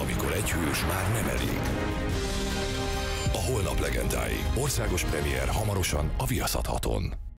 amikor egy hős már nem elég. A holnap legendái. Országos premier hamarosan a Viaszathaton.